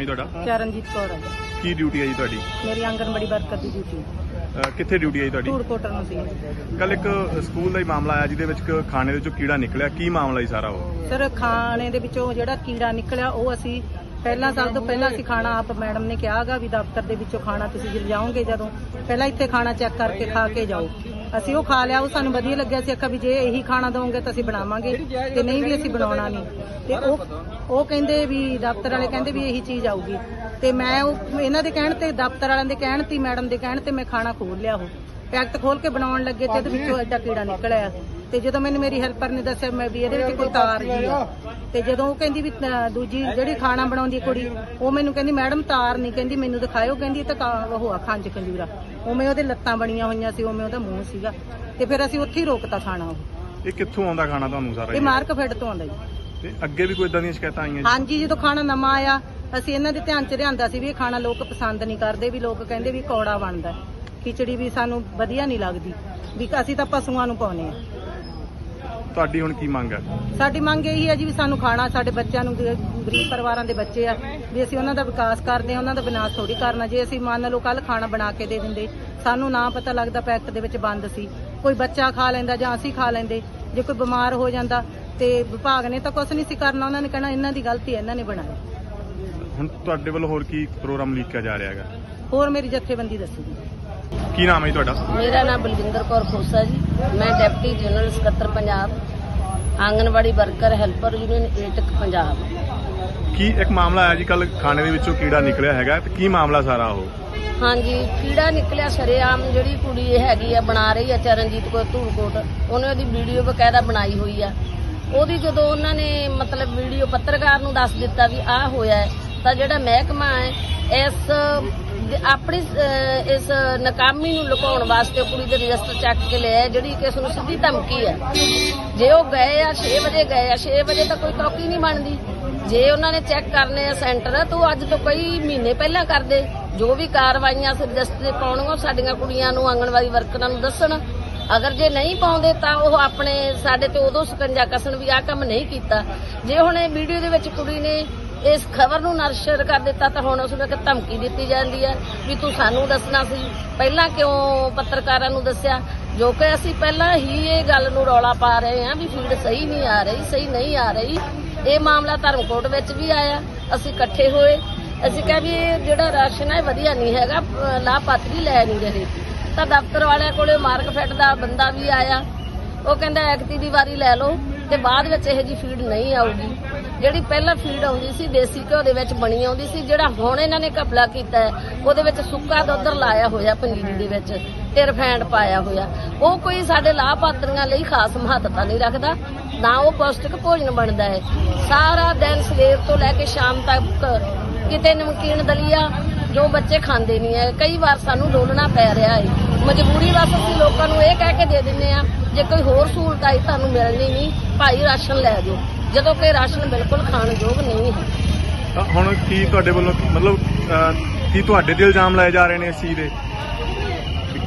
ਹੈ ਜੀ ਤੁਹਾਡਾ? ਚਰਨਜੀਤ ਕੌਰ ਹੈ ਜੀ। ਕੀ ਡਿਊਟੀ ਹੈ ਜੀ ਤੁਹਾਡੀ? ਮੇਰੀ ਆਂਗਨਵਾੜੀ ਵਰਕਰ ਦੀ ਡਿਊਟੀ ਅਹ ਕਿੱਥੇ ਡਿਊਟੀ ਹੈ ਜੀ ਤੁਹਾਡੀ? ਧੂੜ ਕੋਟਰ ਨੂੰ ਸੀ ਕੱਲ ਇੱਕ ਸਕੂਲ ਦਾ ਹੀ ਮਾਮਲਾ ਆਇਆ ਜਿਹਦੇ ਵਿੱਚ ਇੱਕ ਖਾਣੇ ਦੇ ਵਿੱਚੋਂ ਕੀੜਾ ਨਿਕਲਿਆ। ਕੀ ਮਾਮਲਾ ਜੀ ਸਾਰਾ ਉਹ? ਸਰ ਖਾਣੇ ਦੇ ਵਿੱਚੋਂ ਜਿਹੜਾ ਕੀੜਾ ਨਿਕਲਿਆ ਉਹ ਅਸੀਂ ਪਹਿਲਾਂ ਸਭ ਤੋਂ ਪਹਿਲਾਂ ਅਸੀਂ ਖਾਣਾ ਆਪ ਮੈਡਮ ਨੇ ਕਿਹਾਗਾ ਵੀ ਦਫ਼ਤਰ ਦੇ ਵਿੱਚੋਂ ਖਾਣਾ ਤੁਸੀਂ ਜੇ ਜਾਓਗੇ ਜਦੋਂ। ਪਹਿਲਾਂ ਇੱਥੇ ਖਾਣਾ ਚੈੱਕ ਕਰਕੇ ਖਾ ਕੇ ਜਾਓ। ਅਸੀਂ ਉਹ ਖਾ ਲਿਆ ਉਹ ਸਾਨੂੰ ਵਧੀਆ ਲੱਗਿਆ। ਸੀ ਆਖਿਆ ਵੀ ਜੇ ਇਹੀ ਖਾਣਾ ਦਵੋਗੇ ਤਾਂ ਅਸੀਂ ਬਣਾਵਾਂਗੇ ਤੇ ਨਹੀਂ ਵੀ ਅਸੀਂ ਬਣਾਉਣਾ ਨਹੀਂ। ਤੇ ਉਹ ਉਹ ਕਹਿੰਦੇ ਵੀ ਦਫ਼ਤਰ ਵਾਲੇ ਕਹਿੰਦੇ ਵੀ ਇਹੀ ਚੀਜ਼ ਆਊਗੀ। ਤੇ ਮੈਂ ਉਹ ਇਹਨਾਂ ਦੇ ਕਹਿਣ ਤੇ ਦਫ਼ਤਰ ਵਾਲਿਆਂ ਦੇ ਕਹਿਣ ਤੇ ਮੈਡਮ ਦੇ ਕਹਿਣ ਤੇ ਮੈਂ ਖਾਣਾ ਖੋਲ ਲਿਆ ਉਹ। ਪੈਕਟ ਖੋਲ ਕੇ ਬਣਾਉਣ ਲੱਗੇ ਤੇ ਇਹਦੇ ਵਿੱਚੋਂ ਐਡਾ ਕੀੜਾ ਨਿਕਲਿਆ ਤੇ ਜਦੋਂ ਮੈਨੂੰ ਮੇਰੀ ਹੈਲਪਰ ਨੇ ਦੱਸਿਆ ਮੈਂ ਵੀ ਇਹਦੇ ਵਿੱਚ ਕੋਈ ਤਾਰ ਜੀ ਆ। ਤੇ ਜਦੋਂ ਉਹ ਕਹਿੰਦੀ ਵੀ ਦੂਜੀ ਜਿਹੜੀ ਖਾਣਾ ਬਣਾਉਂਦੀ ਕੁੜੀ ਉਹ ਮੈਨੂੰ ਕਹਿੰਦੀ ਮੈਡਮ ਤਾਰ ਨਹੀਂ। ਕਹਿੰਦੀ ਮੈਨੂੰ ਦਿਖਾਇਓ। ਕਹਿੰਦੀ ਤਾਂ ਕਾ- ਉਹ ਆ ਖੰਜ ਕੰਜੂਰਾ ਉਵੇਂ ਉਹਦੇ ਲੱਤਾਂ ਬਣੀਆਂ ਹੋਈਆਂ ਸੀ ਉਵੇਂ ਉਹਦਾ ਮੂੰਹ ਸੀਗਾ। ਤੇ ਫਿਰ ਅਸੀਂ ਉੱਥੇ ਹੀ ਰੋਕਤਾ ਖਾਣਾ ਉਹ। ਇਹ ਕਿੱਥੋਂ ਆਉਂਦਾ ਖਾਣਾ ਤੁਹਾਨੂੰ ਸਾਰਾ ਇਹ? ਮਾਰਕ ਫੈਡ ਤੋਂ ਆਉਂਦਾ ਜੀ। ਤੇ ਅੱਗੇ ਵੀ ਕੋਈ ਇਦਾਂ ਦੀਆਂ ਸ਼ਿਕਾਇਤਾਂ ਆਈਆਂ ਜੀ? ਹਾਂਜੀ ਜਦੋਂ ਖਾਣਾ ਨਵਾਂ ਆਇਆ ਅਸੀਂ ਇਹਨਾਂ ਦੇ ਧਿਆਨ ਚ ਲਿਆਂਦਾ ਸੀ ਵੀ ਇਹ ਖਾਣਾ ਲੋਕ ਪਸੰਦ ਨਹੀਂ ਕਰਦੇ ਵੀ ਲੋਕ ਕਹਿੰਦੇ ਵੀ ਕੌੜਾ ਬਣਦਾ। ਖਿਚੜੀ ਵੀ ਸਾਨੂੰ ਵਧੀਆ ਨਹੀਂ ਲੱਗਦੀ। ਵੀ ਅਸੀਂ ਤਾਂ ਪਸ਼ੂਆਂ ਨੂੰ ਪਾਉਨੇ ਆ ਤੁਹਾਡੀ ਹੁਣ ਕੀ ਮੰਗ ਹੈ? ਸਾਡੀ ਮੰਗ ਇਹੀ ਹੈ ਜੀ ਵੀ ਸਾਨੂੰ ਖਾਣਾ ਸਾਡੇ ਬੱਚਿਆਂ ਨੂੰ ਗਰੀਬ ਪਰਿਵਾਰਾਂ ਦੇ ਬੱਚੇ ਆ। ਵੀ ਅਸੀਂ ਉਹਨਾਂ ਦਾ ਵਿਕਾਸ ਕਰਦੇ ਆ ਉਹਨਾਂ ਦਾ ਵਿਨਾਸ਼ ਥੋੜੀ ਕਰਨਾ। ਜੇ ਅਸੀਂ ਮੰਨ ਲਓ ਕੱਲ ਖਾਣਾ ਬਣਾ ਕੇ ਦੇ ਦਿੰਦੇ ਸਾਨੂੰ ਨਾ ਪਤਾ ਲੱਗਦਾ ਪੈਕਟ ਦੇ ਵਿੱਚ ਬੰਦ ਸੀ। ਕੋਈ ਬੱਚਾ ਖਾ ਲੈਂਦਾ ਜਾਂ ਅਸੀਂ ਖਾ ਲੈਂਦੇ। ਜੇ ਕੋਈ ਬਿਮਾਰ ਹੋ ਜਾਂਦਾ ਤੇ ਵਿਭਾਗ ਨੇ ਤਾਂ ਕੁਝ ਨਹੀਂ ਸੀ ਕਰਨਾ। ਉਹਨਾਂ ਨੇ ਕਹਿਣਾ ਇਹਨਾਂ ਦੀ ਗਲਤੀ ਹੈ ਇਹਨਾਂ ਨੇ ਬਣਾਇਆ ਹੁਣ ਤੁਹਾਡੇ ਵੱਲੋਂ ਹੋਰ ਕੀ ਪ੍ਰੋਗਰਾਮ ਲੀਕਿਆ ਜਾ ਰਿਹਾ ਹੈਗਾ? ਹੋਰ ਮੇਰੀ ਜਥੇਬੰਦੀ ਦੱਸੂਗੀ। ਕੀ ਨਾਮ ਹੈ ਜੀ ਤੁਹਾਡਾ? ਮੇਰਾ ਨਾਮ ਬਲਵਿੰਦਰ ਕੌਰ ਖੋਸਾ ਜੀ। ਮੈਂ ਡਿਪਟੀ ਜਨਰਲ ਸਕੱਤਰ Punjab anganwadi worker helper union AITUC Punjab. ਕੀ ਇੱਕ ਮਾਮਲਾ ਆਇਆ ਜੀ ਕੱਲ ਖਾਣੇ ਦੇ ਵਿੱਚੋਂ ਕੀੜਾ ਨਿਕਲਿਆ ਹੈਗਾ ਤੇ ਕੀ ਮਾਮਲਾ ਸਾਰਾ ਉਹ? ਹਾਂਜੀ ਕੀੜਾ ਨਿਕਲਿਆ ਸ਼ਰੇਆਮ ਜਿਹੜੀ ਕੁੜੀ ਹੈਗੀ ਆ ਬਣਾ ਰਹੀ ਆ ਚਰਨਜੀਤ ਕੌਰ ਧੂੜਕੋਟ ਉਹਨੇ ਉਹਦੀ ਵੀਡੀਓ ਬਕਾਇਦਾ ਬਣਾਈ ਹੋਈ ਆ। ਉਹਦੀ ਜਦੋਂ ਉਹਨਾਂ ਨੇ ਮਤਲਬ ਵੀਡੀਓ ਪੱਤਰਕਾਰ ਨੂੰ ਦੱਸ ਦਿੱਤਾ ਵੀ ਆਹ ਹੋਇਆ ਤਾਂ ਜਿਹੜਾ ਮਹਿਕਮਾ ਹੈ ਇਸ ਆਪਣੀ ਇਸ ਨਕਾਮੀ ਨੂੰ ਲੁਕਾਉਣ ਵਾਸਤੇ ਕੁੜੀ ਦੇ ਰਜਿਸਟਰ ਚੱਕ ਕੇ ਲਿਆ ਜਿਹੜੀ ਕਿ ਉਸ ਨੂੰ ਸਿੱਧੀ ਧਮਕੀ ਹੈ। ਜੇ ਉਹ ਗਏ ਆ 6 ਵਜੇ ਗਏ ਆ 6 ਵਜੇ ਤਾਂ ਕੋਈ ਚੌਕੀ ਨਹੀਂ ਬਣਦੀ। ਜੇ ਉਹਨਾਂ ਨੇ ਚੈੱਕ ਕਰਨੇ ਆ ਸੈਂਟਰ, ਤਾਂ ਅੱਜ ਤੋਂ ਕਈ ਮਹੀਨੇ ਪਹਿਲਾਂ ਕਰਦੇ। ਜੋ ਵੀ ਕਾਰਵਾਈਆਂ ਰਜਿਸਟਰ ਪਾਉਣੀਆਂ ਉਹ ਸਾਡੀਆਂ ਕੁੜੀਆਂ ਨੂੰ ਆਂਗਣਵਾੜੀ ਵਰਕਰਾਂ ਨੂੰ ਦੱਸਣ। ਅਗਰ ਜੇ ਨਹੀਂ ਪਾਉਂਦੇ, ਤਾਂ ਉਹ ਆਪਣੇ ਸਾਡੇ ਤੇ ਉਦੋਂ ਸਕੰਜਾ ਕਸਣ ਵੀ ਆਹ ਕੰਮ ਨਹੀਂ ਕੀਤਾ। ਜੇ ਹੁਣ ਇਹ ਵੀਡੀਓ ਦੇ ਵਿੱਚ ਕੁੜੀ ਨੇ ਇਸ ਖਬਰ ਨੂੰ ਨਰਸ਼ਰ ਕਰ ਦਿੱਤਾ ਤਾਂ ਹੁਣ ਉਸ ਨੂੰ ਇੱਕ ਧਮਕੀ ਦਿੱਤੀ ਜਾਂਦੀ ਹੈ ਵੀ ਤੂੰ ਸਾਨੂੰ ਦੱਸਣਾ ਸੀ। ਪਹਿਲਾਂ ਕਿਉਂ ਪੱਤਰਕਾਰਾਂ ਨੂੰ ਦੱਸਿਆ? ਜੋ ਕਿ ਅਸੀਂ ਪਹਿਲਾਂ ਹੀ ਇਹ ਗੱਲ ਨੂੰ ਰੌਲਾ ਪਾ ਰਹੇ ਹਾਂ ਵੀ ਫੀਡ ਸਹੀ ਨਹੀਂ ਆ ਰਹੀ, ਸਹੀ ਨਹੀਂ ਆ ਰਹੀ। ਇਹ ਮਾਮਲਾ ਧਰਮਕੋਟ ਵਿੱਚ ਵੀ ਆਇਆ। ਅਸੀਂ ਇਕੱਠੇ ਹੋਏ। ਅਸੀਂ ਕਿਹਾ ਵੀ ਇਹ ਜਿਹੜਾ ਰਾਸ਼ਨ ਹੈ ਵਧੀਆ ਨਹੀਂ ਹੈਗਾ ਲਾਭਪਾਤਰੀ ਲੈ ਨਹੀਂ ਰਹੇ। ਤਾਂ ਦਫ਼ਤਰ ਵਾਲਿਆਂ ਕੋਲੇ ਮਾਰਕ ਫੈਟ ਦਾ ਬੰਦਾ ਵੀ ਆਇਆ। ਉਹ ਕਹਿੰਦਾ ਐਕਤੀ ਦੀ ਵਾਰੀ ਲੈ ਲਓ ਤੇ ਬਾਅਦ ਵਿੱਚ ਇਹ ਜੀ ਫੀਡ ਨਹੀਂ ਆਊਗੀ। ਜਿਹੜੀ ਪਹਿਲਾਂ ਫੀਡ ਆਉਂਦੀ ਸੀ ਦੇਸੀ ਘਿਓ ਦੇ ਵਿੱਚ ਬਣੀ ਆਉਂਦੀ ਸੀ ਜਿਹੜਾ ਹੁਣ ਇਹਨਾਂ ਨੇ ਘਪਲਾ ਕੀਤਾ ਹੈ, ਉਹਦੇ ਵਿੱਚ ਸੁੱਕਾ ਦੁੱਧ ਲਾਇਆ ਹੋਇਆ ਪੰਜੀਰੀ ਦੇ ਵਿੱਚ ਤੇ ਰਿਫਾਈਂਡ ਪਾਇਆ ਹੋਇਆ। ਉਹ ਕੋਈ ਸਾਡੇ ਲਾਭਪਾਤਰੀਆਂ ਲਈ ਖਾਸ ਮਹੱਤਤਾ ਨਹੀਂ ਰੱਖਦਾ ਨਾ ਉਹ ਪੌਸ਼ਟਿਕ ਭੋਜਨ ਬਣਦਾ ਹੈ। ਸਾਰਾ ਦਿਨ ਸਵੇਰ ਤੋਂ ਲੈ ਕੇ ਸ਼ਾਮ ਤੱਕ ਕਿਤੇ ਨਮਕੀਨ ਦਲੀਆ ਜੋ ਬੱਚੇ ਖਾਂਦੇ ਨਹੀਂ ਹੈ। ਕਈ ਵਾਰ ਸਾਨੂੰ ਡੋਲਣਾ ਪੈ ਰਿਹਾ ਹੈ। ਮਜਬੂਰੀ ਵਸ ਅਸੀਂ ਲੋਕਾਂ ਨੂੰ ਇਹ ਕਹਿ ਕੇ ਦੇ ਦਿੰਦੇ ਆ ਜੇ ਕੋਈ ਹੋਰ ਸਹੂਲਤ ਆਈ ਤੁਹਾਨੂੰ ਮਿਲਣੀ ਨਹੀਂ ਭਾਈ ਰਾਸ਼ਨ ਲੈ ਜਾਓ। ਜਦੋਂ ਕਿ ਰਾਸ਼ਨ ਬਿਲਕੁਲ ਖਾਣ ਯੋਗ ਨਹੀਂ ਹੈ। ਤਾਂ ਹੁਣ ਕੀ ਤੁਹਾਡੇ ਵੱਲੋਂ ਮਤਲਬ ਅਹ, ਕੀ ਤੁਹਾਡੇ ਤੇ ਇਲਜ਼ਾਮ ਲਾਏ ਜਾ ਰਹੇ ਨੇ ਇਸ ਚੀਜ਼ ਦੇ?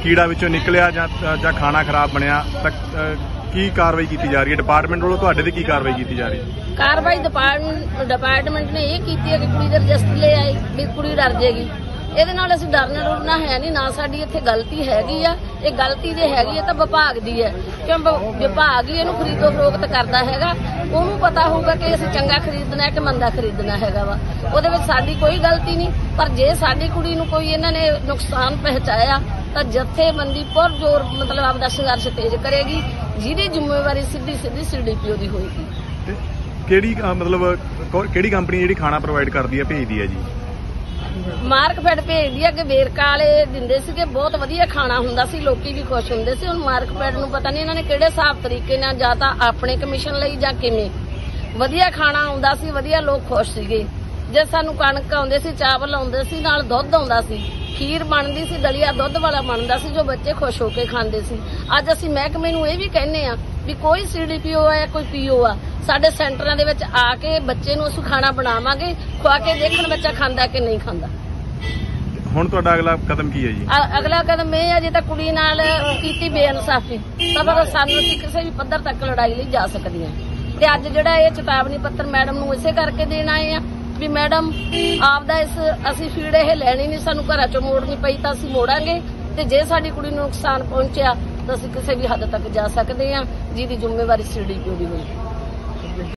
ਕੀੜਾ ਵਿੱਚੋਂ ਨਿਕਲਿਆ ਜਾਂ ਜਾਂ ਖਾਣਾ ਖਰਾਬ ਬਣਿਆ ਤਾਂ ਅਹ, ਕੀ ਕਾਰਵਾਈ ਕੀਤੀ ਜਾ ਰਹੀ ਹੈ? ਡਿਪਾਰਟਮੈਂਟ ਵੱਲੋਂ ਤੁਹਾਡੇ ਤੇ ਕੀ ਕਾਰਵਾਈ ਕੀਤੀ ਜਾ ਰਹੀ ਹੈ? ਕਾਰਵਾਈ ਡਿਪਾਰਟਮੈਂਟ ਡਿਪਾਰਟਮੈਂਟ ਨੇ ਇਹ ਕੀਤੀ ਹੈ ਕਿ ਕੁੜੀ ਦੇ ਰਜਿਸਟਰ ਲੈ ਆਈ ਵੀ ਕੁੜੀ ਡਰ ਜੇਗੀ। ਇਹਦੇ ਨਾਲ ਅਸੀਂ ਡਰਨਾ ਡਰਨਾ ਹੈ ਨਹੀਂ, ਨਾ ਸਾਡੀ ਇੱਥੇ ਗਲਤੀ ਹੈਗੀ ਆ। ਇਹ ਗਲਤੀ ਜੇ ਹੈਗੀ ਹੈ ਤਾਂ ਵਿਭਾਗ ਦੀ ਹੈ। ਕਿਉਂ ਵਿਭਾਗ ਹੀ ਇਹਨੂੰ ਖਰੀਦੋ ਫਰੋਖਤ ਕਰਦਾ ਹੈਗਾ। ਉਹਨੂੰ ਪਤਾ ਹੋਊਗਾ ਕਿ ਅਸੀਂ ਚੰਗਾ ਖਰੀਦਣਾ ਹੈ ਕਿ ਮੰਦਾ ਖਰੀਦਣਾ ਹੈਗਾ ਵਾ। ਉਹਦੇ ਵਿੱਚ ਸਾਡੀ ਕੋਈ ਗਲਤੀ ਨਹੀਂ। ਪਰ ਜੇ ਸਾਡੀ ਕੁੜੀ ਨੂੰ ਕੋਈ ਇਹਨਾਂ ਨੇ ਨੁਕਸਾਨ ਪਹੁੰਚਾਇਆ, ਤਾਂ ਜਥੇਬੰਦੀ ਪੁਰਜੋਰ ਮਤਲਬ ਆਪਦਾ ਸੰਘਰਸ਼ ਤੇਜ਼ ਕਰੇਗੀ, ਜਿਹਦੀ ਜ਼ਿੰਮੇਵਾਰੀ ਸਿੱਧੀ ਸਿੱਧੀ ਸੀਡੀਪੀਓ ਦੀ ਹੋਏਗੀ। ਕਿਹੜੀ ਮਤਲਬ ਕਿਹੜੀ ਕੰਪਨੀ ਜਿਹੜੀ ਖਾਣਾ ਪ੍ਰੋਵਾਈਡ ਕਰਦੀ ਹੈ, ਭੇਜਦੀ ਹੈ ਜੀ? ਮਾਰਕ ਫੈਡ ਭੇਜਦੀ ਆ ਕਿ ਵੇਰਕਾ ਵਾਲੇ ਦਿੰਦੇ ਸੀਗੇ ਬਹੁਤ ਵਧੀਆ ਖਾਣਾ ਹੁੰਦਾ ਸੀ, ਲੋਕੀ ਵੀ ਖੁਸ਼ ਹੁੰਦੇ ਸੀ। ਹੁਣ ਮਾਰਕ ਨੂੰ ਪਤਾ ਨਹੀਂ ਇਹਨਾਂ ਨੇ ਕਿਹੜੇ ਹਿਸਾਬ ਤਰੀਕੇ ਨਾਲ ਜਾਂ ਤਾਂ ਆਪਣੇ ਕਮਿਸ਼ਨ ਲਈ ਜਾਂ ਕਿਵੇਂ। ਵਧੀਆ ਖਾਣਾ ਆਉਂਦਾ ਸੀ, ਵਧੀਆ ਲੋਕ ਖੁਸ਼ ਸੀਗੇ। ਜੇ ਸਾਨੂੰ ਕਣਕ ਆਉਂਦੇ ਸੀ, ਚਾਵਲ ਆਉਂਦੇ ਸੀ, ਨਾਲ ਦੁੱਧ ਆਉਂਦਾ ਸੀ। ਖੀਰ ਬਣਦੀ ਸੀ, ਦਲੀਆ ਦੁੱਧ ਵਾਲਾ ਬਣਦਾ ਸੀ, ਜੋ ਬੱਚੇ ਖੁਸ਼ ਹੋ ਕੇ ਖਾਂਦੇ ਸੀ। ਅੱਜ ਅਸੀਂ ਮਹਿਕਮੇ ਨੂੰ ਇਹ ਵੀ ਕਹਿੰਨੇ ਆ ਵੀ ਕੋਈ ਸੀਡੀਪੀਓ ਆ ਕੋਈ ਪੀਓ ਆ ਸਾਡੇ ਸੈਂਟਰਾਂ ਦੇ ਵਿੱਚ ਆ ਕੇ ਬੱਚੇ ਨੂੰ ਅਸੀਂ ਖਾਣਾ ਬਣਾਵਾਂਗੇ ਖਵਾ ਕੇ ਦੇਖਣ ਬੱਚਾ ਖਾਂਦਾ ਕਿ ਨਹੀਂ ਖਾਂਦਾ। ਹੁਣ ਤੁਹਾਡਾ ਅਗਲਾ ਕਦਮ ਕੀ ਹੈ ਜੀ? ਅਗਲਾ ਕਦਮ ਇਹ ਹੈ ਜੇ ਤਾਂ ਕੁੜੀ ਨਾਲ ਕੀਤੀ ਬੇਇਨਸਾਫੀ ਤਾਂ ਫਿਰ ਸਾਨੂੰ ਅਸੀਂ ਕਿਸੇ ਵੀ ਪੱਧਰ ਤੱਕ ਲੜਾਈ ਲਈ ਜਾ ਸਕਦੀਆਂ ਤੇ ਅੱਜ ਜਿਹੜਾ ਇਹ ਚੇਤਾਵਨੀ ਪੱਤਰ ਮੈਡਮ ਨੂੰ ਇਸੇ ਕਰਕੇ ਦੇਣ ਆਏ ਆ ਵੀ ਮੈਡਮ ਆਪਦਾ ਇਸ ਅਸੀਂ ਫੀਡ ਇਹ ਲੈਣੀ ਨਹੀਂ ਸਾਨੂੰ ਘਰਾਂ ਚੋਂ ਮੋੜਨੀ ਪਈ ਤਾਂ ਅਸੀਂ ਮੋੜਾਂਗੇ ਤੇ ਜੇ ਸਾਡੀ ਕੁੜੀ ਨੂੰ ਨੁਕਸਾਨ ਪਹੁੰਚਿਆ ਤਾਂ ਅਸੀਂ ਕਿਸੇ ਵੀ ਹੱਦ ਤੱਕ ਜਾ ਸਕਦੇ ਹਾਂ ਜਿਹਦੀ ਜ਼ਿੰਮੇਵਾਰੀ ਸੀਡੀਪੀਓ ਦੀ ਹੋਈ